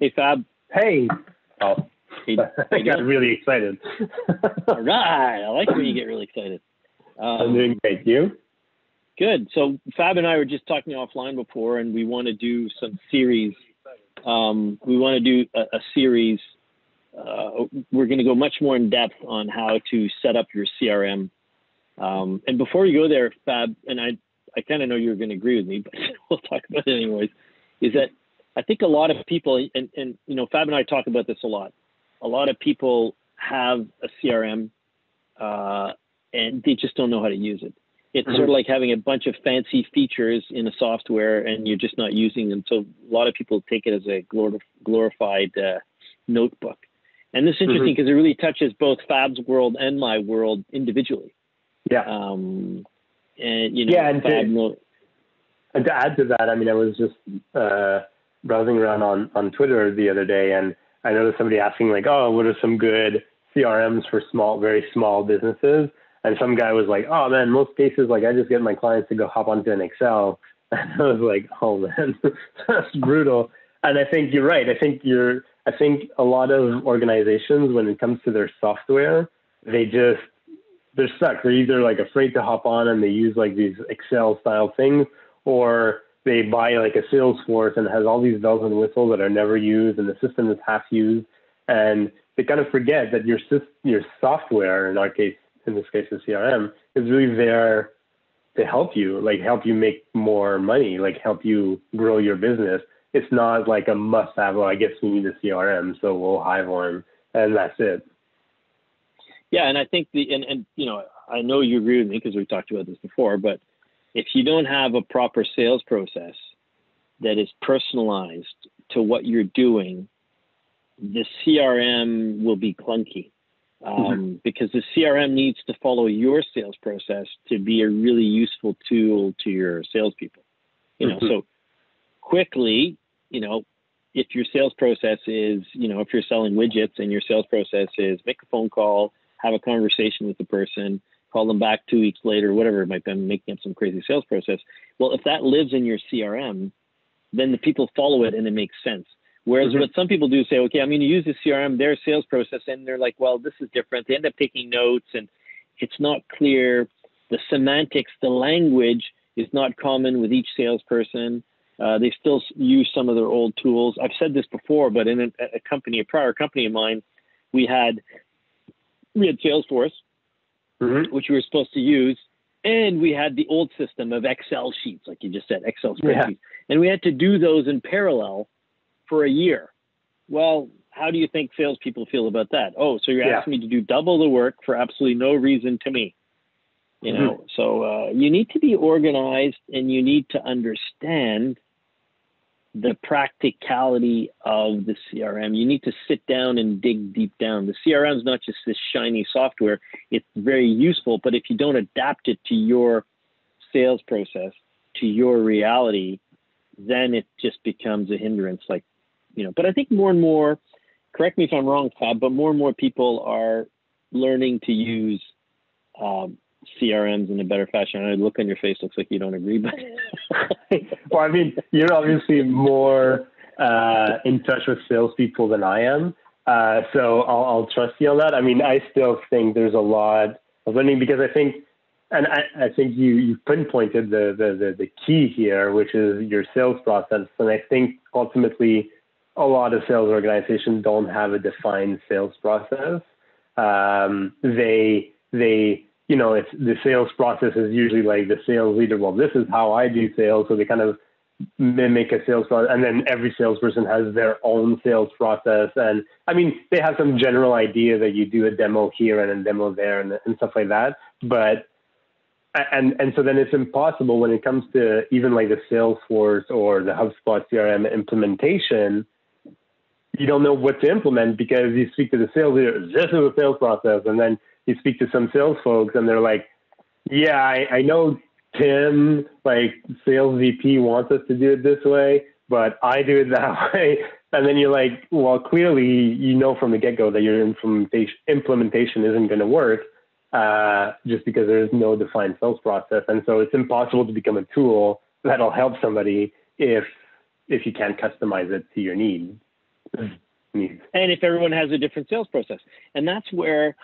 Hey, Fab. Hey. Oh, hey, I got really excited. All right. I like when you get really excited. Um, I'm doing great. You? Good. So Fab and I were just talking offline before, and we want to do some series. Um, we want to do a, a series. Uh, we're going to go much more in depth on how to set up your CRM. Um, and before you go there, Fab, and I, I kind of know you're going to agree with me, but we'll talk about it anyways. Is that I think a lot of people, and, and you know, Fab and I talk about this a lot. A lot of people have a CRM, uh, and they just don't know how to use it. It's mm-hmm. sort of like having a bunch of fancy features in a software, and you're just not using them. So a lot of people take it as a glorified uh, notebook. And this is interesting because mm-hmm. it really touches both Fab's world and my world individually. Yeah. Um, and you know, yeah, and Fab to, and to add to that, I mean, I was just uh, browsing around on, on Twitter the other day and I noticed somebody asking like, oh, what are some good CRMs for small, very small businesses? And some guy was like, oh man, most cases, like I just get my clients to go hop onto an Excel. And I was like, oh man, that's brutal. And I think you're right. I think you're, I think a lot of organizations, when it comes to their software, they just, they're stuck. They're either like afraid to hop on and they use like these Excel style things, or they buy like a Salesforce and it has all these bells and whistles that are never used and the system is half used. And they kind of forget that your your software in our case in this case the CRM is really there to help you like help you make more money like help you grow your business. It's not like a must have well I guess we need a CRM so we'll hire one and that's it. Yeah and I think the and, and you know I know you agree with me because we've talked about this before but if you don't have a proper sales process that is personalized to what you're doing, the CRM will be clunky um, mm-hmm. because the CRM needs to follow your sales process to be a really useful tool to your salespeople. You know, mm-hmm. so quickly, you know, if your sales process is, you know, if you're selling widgets and your sales process is make a phone call, have a conversation with the person, call them back two weeks later, whatever it might be, I'm making up some crazy sales process. Well, if that lives in your CRM, then the people follow it and it makes sense. Whereas mm-hmm. what some people do say, okay, I'm going to use the CRM, their sales process, and they're like, well, this is different. They end up taking notes and it's not clear. The semantics, the language is not common with each salesperson. Uh, they still use some of their old tools. I've said this before, but in a, a company, a prior company of mine, we had we had Salesforce, mm-hmm. which we were supposed to use. And we had the old system of Excel sheets, like you just said, Excel spreadsheets. Yeah. And we had to do those in parallel for a year. Well, how do you think salespeople feel about that? Oh, so you're yeah. asking me to do double the work for absolutely no reason to me. You know, mm-hmm. so uh, you need to be organized and you need to understand the practicality of the CRM. You need to sit down and dig deep down. The CRM is not just this shiny software, it's very useful, but if you don't adapt it to your sales process, to your reality, then it just becomes a hindrance. Like, you know, but I think more and more, correct me if I'm wrong, Fab, but more and more people are learning to use um, CRMs in a better fashion. I look on your face looks like you don't agree, but well, I mean, you're obviously more uh, in touch with salespeople than I am, uh, so I'll, I'll, trust you on that. I mean, I still think there's a lot of learning because I think, and I, I think you you pinpointed the, the the the key here, which is your sales process, and I think ultimately a lot of sales organizations don't have a defined sales process. Um, they they you know, it's the sales process is usually like the sales leader. Well, this is how I do sales. So they kind of mimic a sales process. And then every salesperson has their own sales process. And I mean, they have some general idea that you do a demo here and a demo there and, and stuff like that. But, and, and so then it's impossible when it comes to even like the Salesforce or the HubSpot CRM implementation, you don't know what to implement because you speak to the sales leader, this is a sales process. And then you speak to some sales folks and they're like, yeah, I, I know Tim, like sales VP wants us to do it this way, but I do it that way. And then you're like, well, clearly you know from the get go that your implementation implementation isn't going to work uh, just because there is no defined sales process. And so it's impossible to become a tool that'll help somebody if if you can't customize it to your needs. And if everyone has a different sales process, and that's where,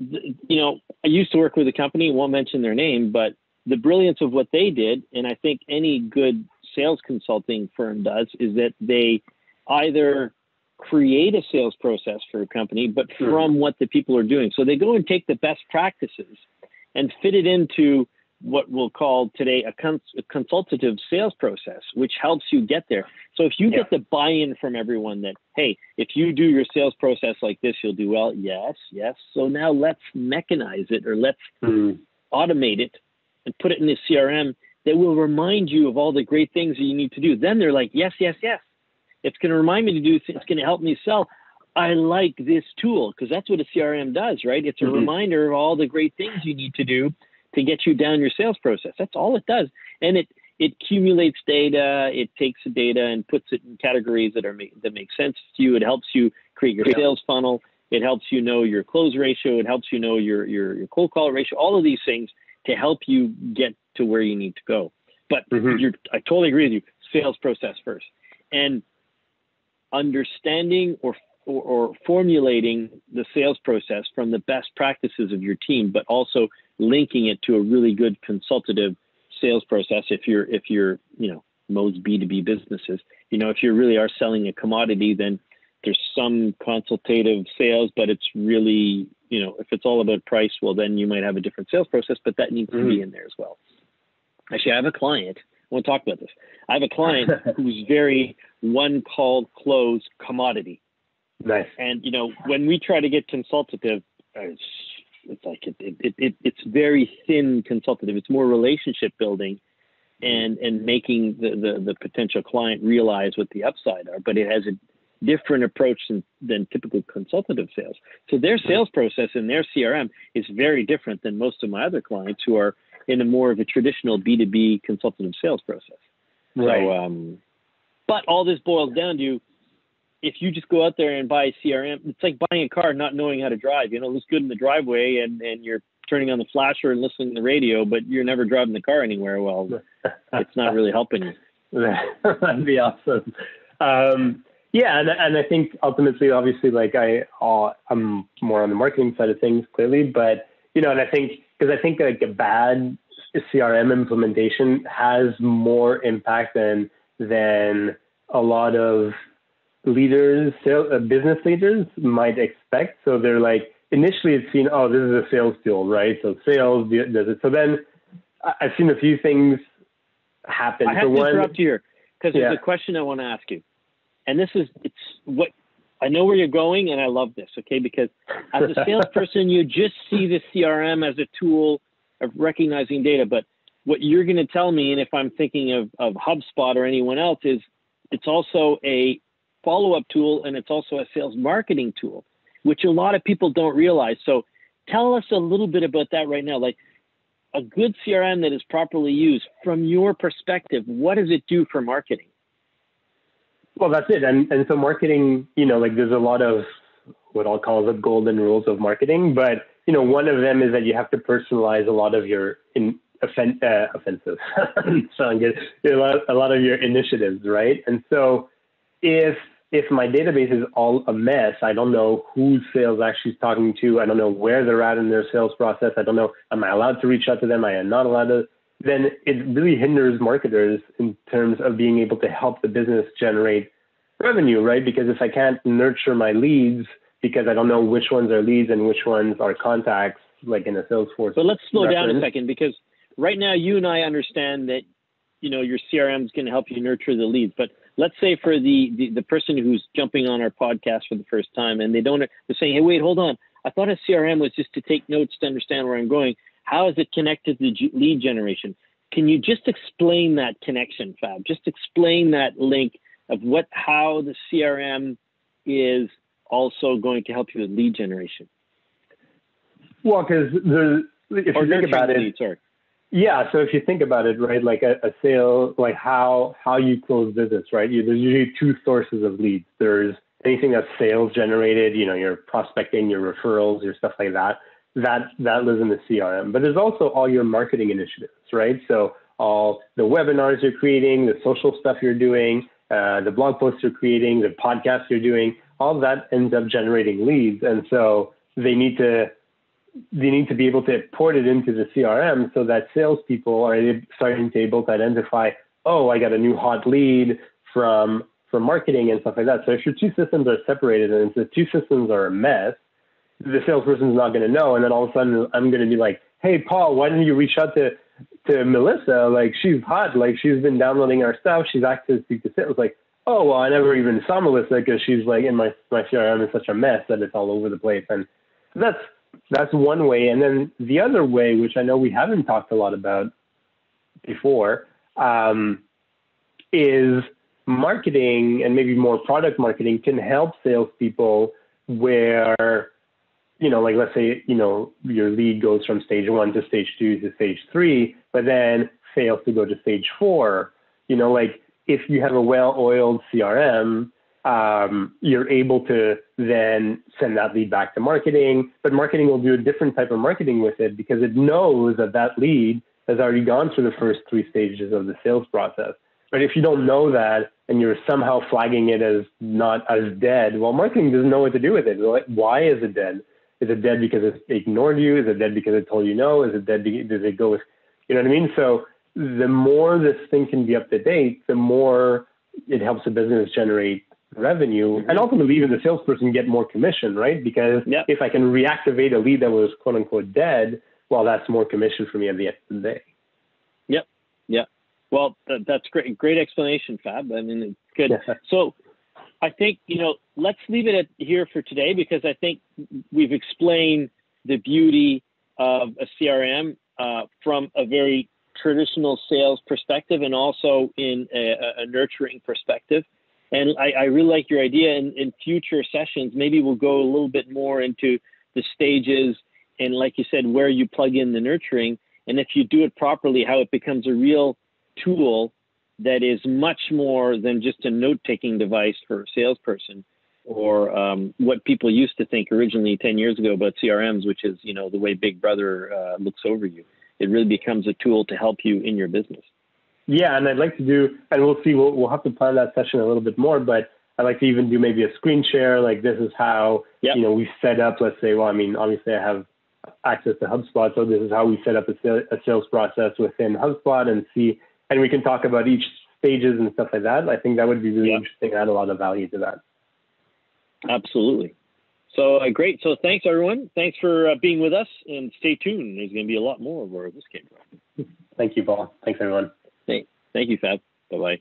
you know, I used to work with a company, won't mention their name, but the brilliance of what they did, and I think any good sales consulting firm does, is that they either create a sales process for a company, but sure. from what the people are doing. So they go and take the best practices and fit it into what we'll call today a, cons- a consultative sales process, which helps you get there. So if you yeah. get the buy-in from everyone that, hey, if you do your sales process like this, you'll do well. Yes, yes. So now let's mechanize it or let's mm. automate it and put it in the CRM that will remind you of all the great things that you need to do. Then they're like, yes, yes, yes. It's going to remind me to do. It's going to help me sell. I like this tool because that's what a CRM does, right? It's a mm-hmm. reminder of all the great things you need to do to get you down your sales process. That's all it does, and it it accumulates data. It takes the data and puts it in categories that are that make sense to you. It helps you create your sales funnel. It helps you know your close ratio. It helps you know your your, your cold call ratio. All of these things to help you get to where you need to go. But mm-hmm. I totally agree with you. Sales process first, and understanding or, or, or formulating the sales process from the best practices of your team, but also linking it to a really good consultative sales process. If you're if you're you know most B2B businesses, you know if you really are selling a commodity, then there's some consultative sales, but it's really you know if it's all about price, well then you might have a different sales process, but that needs mm-hmm. to be mm-hmm. in there as well. Actually, I have a client. I want to talk about this. I have a client who's very one call close commodity. Nice. And you know, when we try to get consultative, it's, it's like it, it, it, it's very thin consultative. It's more relationship building and and making the, the, the potential client realize what the upside are. But it has a different approach than, than typical consultative sales. So their sales process and their CRM is very different than most of my other clients who are in a more of a traditional B2B consultative sales process. Right. So um, but all this boils down to if you just go out there and buy a CRM, it's like buying a car not knowing how to drive. You know, it looks good in the driveway and, and you're turning on the flasher and listening to the radio, but you're never driving the car anywhere. Well, it's not really helping you. That'd be awesome. Um, yeah, and, and I think ultimately, obviously, like I, uh, I'm more on the marketing side of things, clearly, but you know, and I think because I think like a bad CRM implementation has more impact than than a lot of leaders, sales, uh, business leaders might expect. So they're like, initially it's seen, oh, this is a sales tool, right? So sales does it. So then I've seen a few things happen. I have to one, interrupt here because yeah. there's a question I want to ask you. And this is, it's what, I know where you're going and I love this, okay? Because as a salesperson, you just see the CRM as a tool of recognizing data, but what you're going to tell me, and if I'm thinking of, of HubSpot or anyone else, is it's also a follow up tool and it's also a sales marketing tool, which a lot of people don't realize. So tell us a little bit about that right now. Like a good CRM that is properly used, from your perspective, what does it do for marketing? Well, that's it. And, and so marketing, you know, like there's a lot of what I'll call the golden rules of marketing, but you know, one of them is that you have to personalize a lot of your in, offen- uh, offensive, sound good, a lot, a lot of your initiatives, right? And so if if my database is all a mess, I don't know who sales actually is talking to. I don't know where they're at in their sales process. I don't know, am I allowed to reach out to them? I am not allowed to. Then it really hinders marketers in terms of being able to help the business generate revenue, right? Because if I can't nurture my leads because I don't know which ones are leads and which ones are contacts, like in a Salesforce. So let's slow reference. down a second because right now you and I understand that you know your CRM is going to help you nurture the leads, but let's say for the, the, the person who's jumping on our podcast for the first time and they don't they're saying, hey, wait, hold on, I thought a CRM was just to take notes to understand where I'm going. How is it connected to the lead generation? Can you just explain that connection, Fab? Just explain that link of what how the CRM is also going to help you with lead generation. Well, because the if or you think about it, lead, sorry. Yeah. So if you think about it, right, like a, a sale, like how how you close business, right? You, there's usually two sources of leads. There's anything that's sales generated, you know, your prospecting, your referrals, your stuff like that. That that lives in the CRM. But there's also all your marketing initiatives, right? So all the webinars you're creating, the social stuff you're doing, uh, the blog posts you're creating, the podcasts you're doing, all that ends up generating leads. And so they need to they need to be able to port it into the CRM so that salespeople are starting to able to identify, oh, I got a new hot lead from from marketing and stuff like that. So if your two systems are separated and the two systems are a mess, the salesperson's not going to know. And then all of a sudden, I'm going to be like, hey, Paul, why didn't you reach out to to Melissa? Like she's hot. Like she's been downloading our stuff. She's active to to sales. Like, oh well, I never even saw Melissa because she's like in my my CRM is such a mess that it's all over the place. And that's that's one way. And then the other way, which I know we haven't talked a lot about before, um, is marketing and maybe more product marketing can help salespeople where, you know, like let's say, you know, your lead goes from stage one to stage two to stage three, but then fails to go to stage four. You know, like if you have a well oiled CRM, um, you're able to then send that lead back to marketing. But marketing will do a different type of marketing with it because it knows that that lead has already gone through the first three stages of the sales process. But if you don't know that and you're somehow flagging it as not as dead, well, marketing doesn't know what to do with it. Why is it dead? Is it dead because it ignored you? Is it dead because it told you no? Is it dead? Does it go with, you know what I mean? So the more this thing can be up to date, the more it helps the business generate revenue mm-hmm. and ultimately even the salesperson get more commission, right? Because yep. if I can reactivate a lead that was quote unquote dead, well, that's more commission for me at the end of the day. Yep. Yep. Well, th- that's great. Great explanation, Fab. I mean, it's good. Yeah. So I think, you know, let's leave it at here for today because I think we've explained the beauty of a CRM uh, from a very traditional sales perspective and also in a, a nurturing perspective. And I, I really like your idea. In, in future sessions, maybe we'll go a little bit more into the stages and, like you said, where you plug in the nurturing. And if you do it properly, how it becomes a real tool that is much more than just a note taking device for a salesperson or um, what people used to think originally 10 years ago about CRMs, which is, you know, the way Big Brother uh, looks over you. It really becomes a tool to help you in your business. Yeah, and I'd like to do, and we'll see, we'll, we'll have to plan that session a little bit more, but I'd like to even do maybe a screen share. Like this is how, yep. you know, we set up, let's say, well, I mean, obviously I have access to HubSpot. So this is how we set up a, a sales process within HubSpot and see, and we can talk about each stages and stuff like that. I think that would be really yep. interesting. Add a lot of value to that. Absolutely. So uh, great. So thanks everyone. Thanks for uh, being with us and stay tuned. There's going to be a lot more of where this came from. Thank you, Paul. Thanks everyone. Thank, you, Fab. Bye bye.